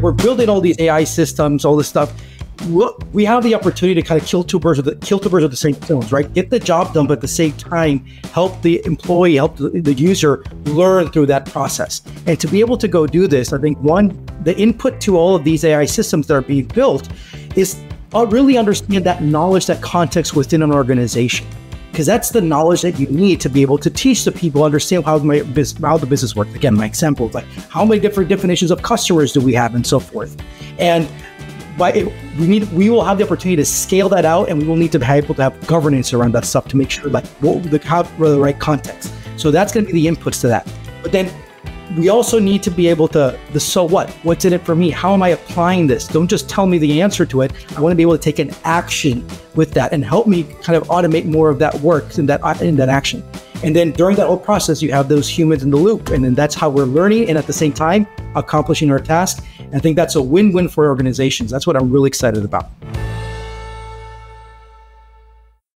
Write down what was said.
We're building all these AI systems, all this stuff. We have the opportunity to kind of kill two birds with the kill two birds with the same stones, right? Get the job done, but at the same time, help the employee, help the, the user learn through that process. And to be able to go do this, I think one, the input to all of these AI systems that are being built is uh, really understand that knowledge, that context within an organization because that's the knowledge that you need to be able to teach the people understand how my how the business works. Again, my example is like how many different definitions of customers do we have and so forth, and by it, we need we will have the opportunity to scale that out, and we will need to be able to have governance around that stuff to make sure like what the have the right context. So that's going to be the inputs to that. But then we also need to be able to the so what what's in it for me? How am i applying this? Don't just tell me the answer to it. I want to be able to take an action with that and help me kind of automate more of that work in that in that action. And then during that whole process you have those humans in the loop and then that's how we're learning and at the same time accomplishing our task. And i think that's a win-win for organizations. That's what i'm really excited about